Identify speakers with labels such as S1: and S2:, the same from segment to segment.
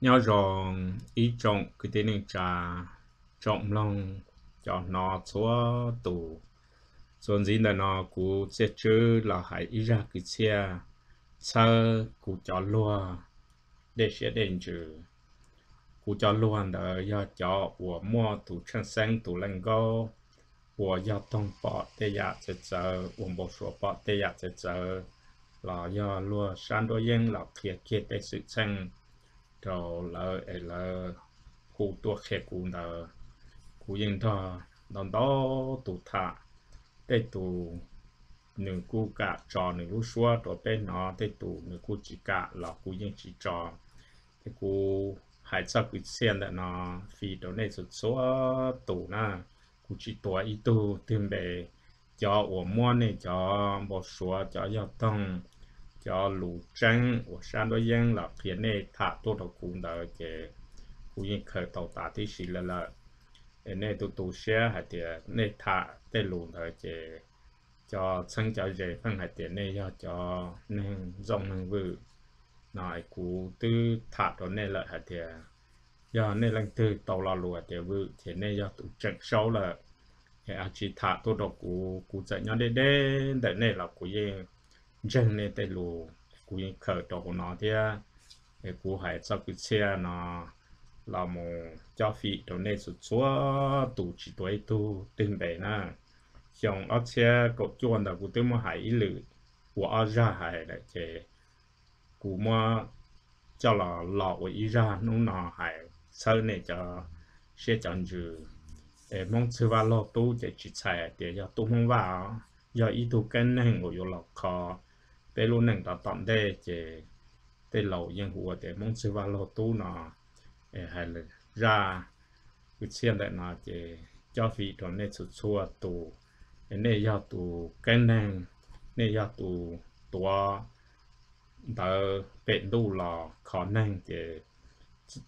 S1: nhau rồi ý trọng cái tên này trà trọng lòng cho nó số tù. Xuân dính là nó cú sẽ chứ là hãy ý ra cái xe sơ cú cho lùa, để sẽ đến chứ cú cho luôn đó do cho của mua tủ chân sáng tủ lăng go, của do tông bỏ để dạ sẽ chờ uống bộ sổ bỏ để dạ sẽ chờ là do lùa sáng đôi yên là kia kia để sự chăng rồi lỡ ấy lỡ cụ tua khé cụ nợ cụ yên thọ đón đó tụ thả để tụ nữ cụ cả trò nữ cụ xua trò bên nó để tụ nữ cụ chỉ cả là cụ yên chỉ trò để cụ hải cho quyết xem là nó phi đó này số số tụ na cụ chỉ tua ít tụ thêm về cho ủa mua này cho bỏ số cho giao thông cho lũ tranh của san đôi dân là phía này thả tôi đầu cũng đỡ cái cụ yên khởi tàu tả thì xí là là này tôi tu xe hay thì này thả tê lũ đỡ cái cho chân cho dễ phân hay thì này cho cho nên dòng năng vự nói cụ tư thả đó này là hay thì giờ nên lần từ tàu lò lùa thì vự thì nên giờ tụ trận sâu là thì à chỉ thả tôi đọc cụ cụ dạy nhau đây đây để này là cụ yên chân này tay lù cúi yên khởi đọc nó thì cái cú hải cho cái xe nó là một cho phi đồ này sụt xuống tụ chỉ tuổi tu từng bề na xong ở xe cậu chuồn là cú tới mua hải lử của ở ra hải lại chế cú mua cho là lọ của ý ra nó nó hải sau này cho xe chọn chữ để mong chữ vào lọ tu để chỉ xài để cho tu mong vào do ý tu cái này ngồi vô lọ kho để luôn nâng tỏ tận đây để để lầu yên hùa để mong sư vào lô tu nó hay là ra cái chuyện đại nó để cho phi đó nên chữ chua tu nê giờ tù cái này nê giờ tù tùa tờ bệnh đu lò khó năng để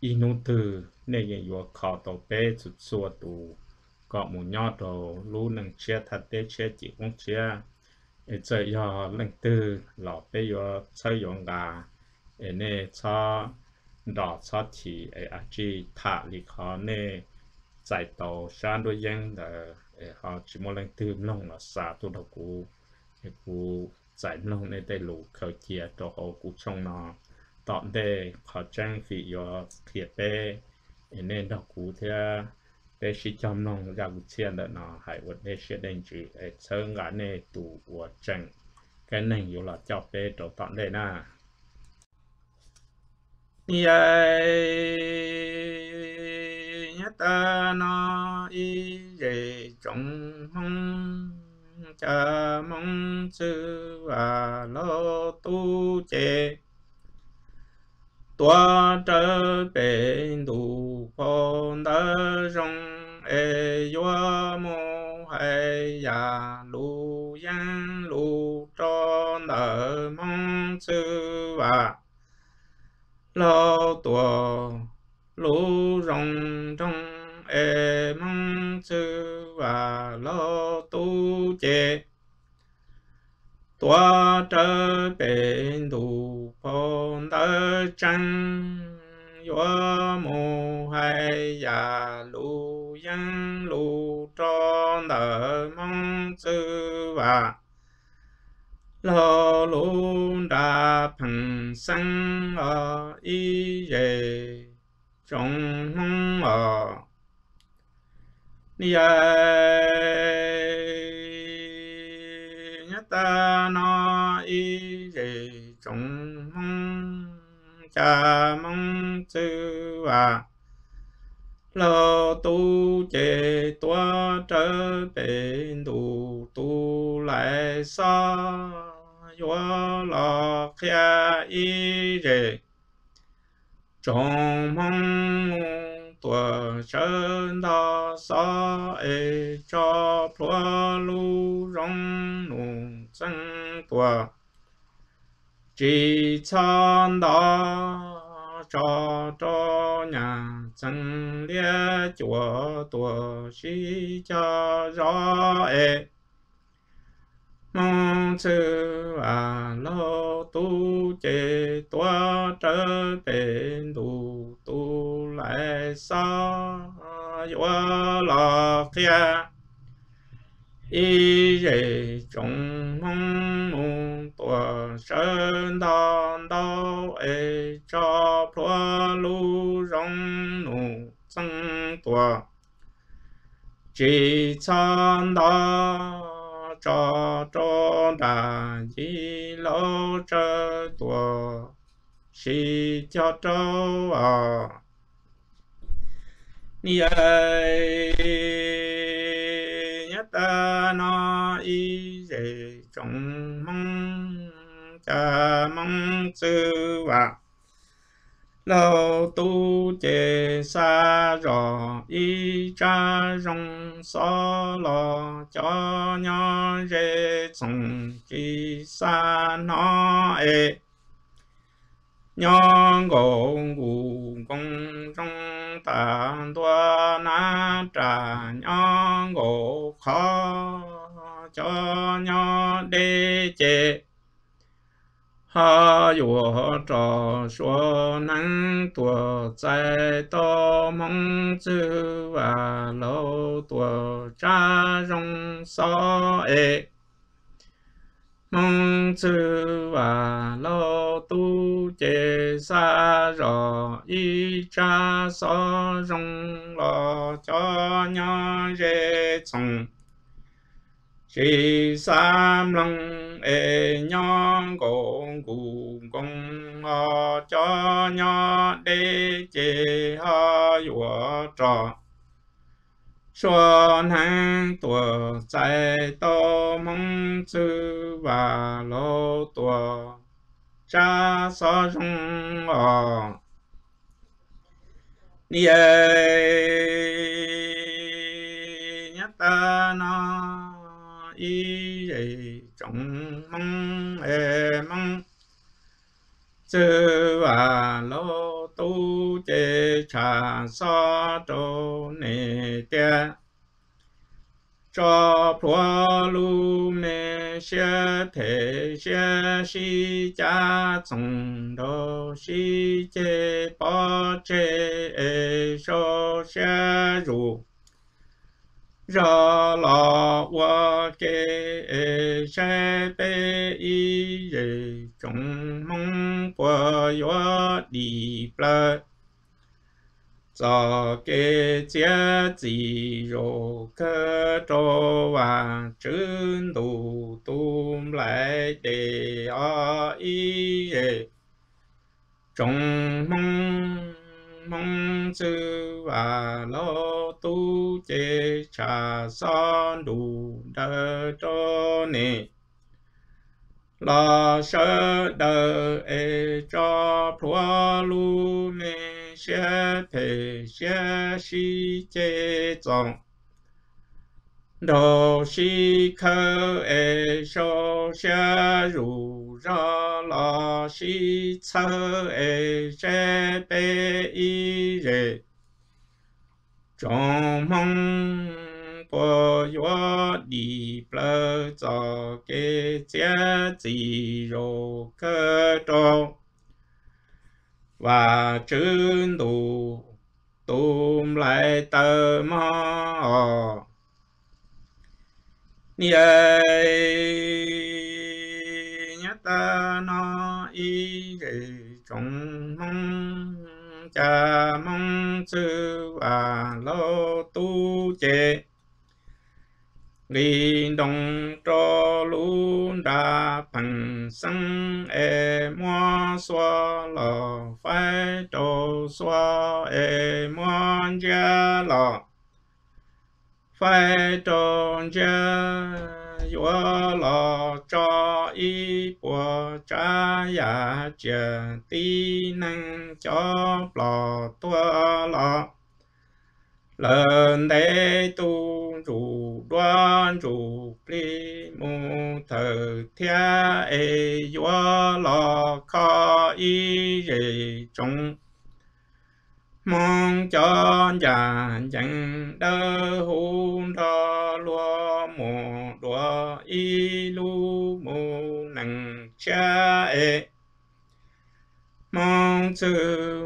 S1: y nô từ nê những yếu khó tổ bê sụt xua tù. Có một nhỏ đồ lưu nâng chia thật tế chia chỉ cũng chia ê chơi yếu lưng tư lọ bê yếu chơi yếu gà ê nê cho đỏ cho thì ê à chi thả lì khó nê giải tàu sang đôi dân đờ ê họ chỉ một lưng tư lông là xa tu đầu cú ê cú giải lông nê tê lũ khởi chia đồ hồ cú trong nó tọn đề khó trang phỉ yếu thiệt bê nên đọc cú thế để sĩ chăm nông ra cú chiên nó hãy vật bê sĩ đến chữ ấy sơ ngã nê tụ của trang cái này yếu là cho bê trổ tọn đây na. Yai nhất ta nó y về trong mong, cha mong sư và lo tu chế tua trở về đủ phong đa rong sư và lo tùa lũ rồng trong ê mong sư và lo tu chê. Tua trở bên đủ phong tơ tranh yo mô hay ya lu yang lu tròn nợ mong sư và lo lu đa phẳng sang ở ờ, y dề trong mong ở ờ. ni nhất ta nó y dề trong mong cha mong sư và lo tu chế tua trở về tu tu lại sao yo la kia y rề trong mong tua sơn đa sa e cho plua lu rong nu chân tua chỉ chân đó cho cho nhà chân lia chùa tua sĩ cha rõ e sư à lo tu chế toa trở tên tu tu lại sa yoa la kia y dễ trong mong mong tòa sơn đàn đau ê cho phua lu rong nụ sang tòa chỉ chan đa cho cho đà di lô chơ tòa si cho cho à ni ai nhất nó y dễ trong mong cha mong sư và lâu tu chế sa rõ y cha rong so lo cho nhỏ rê trong chi sa nó ê. Nho ngô ngủ công trong ta tua na trà nho ngô khó cho nhỏ đê chế ha yo trò số năng tua tại to mong chư và lâu tua cha rong so ê mong chư và lo tu chế sa rõ y cha so rong lo cho nhỏ dễ chồng chỉ sam lăng ê nhon cổ cụ công ho ờ, cho nhỏ đê chê ho, dùa, trò. Xuân hàng tuổi chạy tô mong chư và lô tuổi cha so dung ở ờ. ni nhất ta nó, y trong mong e mong chư và lô tu chế trà so trô nề tia cho phua lu mê xia thể xia si cha tổng đô si chế bó chế ê e sô xia rù ra la wa ke e she pe i ye chung mong qua yo di pla. Za ke jia ji ro ke to wa trơn du tùm lai de a i ye chung mong mong chư và lo tu 这茶山路的着你，拉舍的诶扎婆路咪些提些西这种。都是可爱小雪如热拉西车诶这白衣人。Trong mong bò yo đi plơ cho cái chia chỉ rô cơ trô và trơn đủ tùm lại tờ mò. Ni ai ta nó y rể trong cha mong sư và lô tu chế lì đồng cho lũ đa phần sinh e mua xoa lò phải cho xoa e mua gia lò phải cho gia yo lo cho y của cha ya chia tí năng cho lò tua lò lần đế tu rủ đoan rủ pli mu thờ thia e yo lo kho y rề chung mong cho nhà chẳng đơ hữu y lu mu nằng cha e mong chư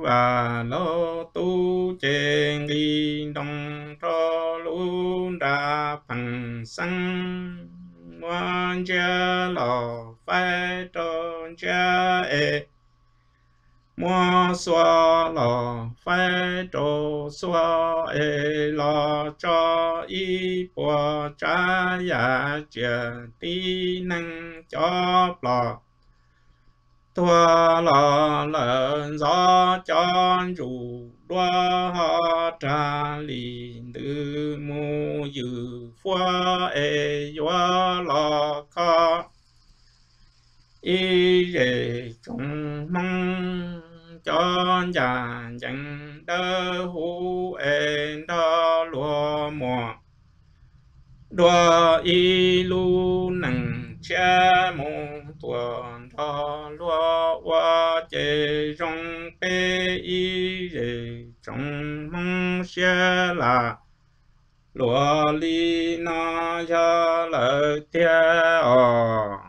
S1: và lô tu chê nghi đông cho lu đà phẳng sang ngoan cha lò phai tròn cha e mua xua lò phai trô xua e lò cho y bùa cha ya chia tí năng cho lò thua lò lợn gió cho rủ đua họ trà lì tư mu dự phua e yo lò khó y rề chung mong cho nhà chẳng đỡ hú ên đo lúa mùa đua y lu nặng cha mù, tuần đo lúa qua chê trong bê y rê trong mong xe là. Lúa li na ya lỡ theo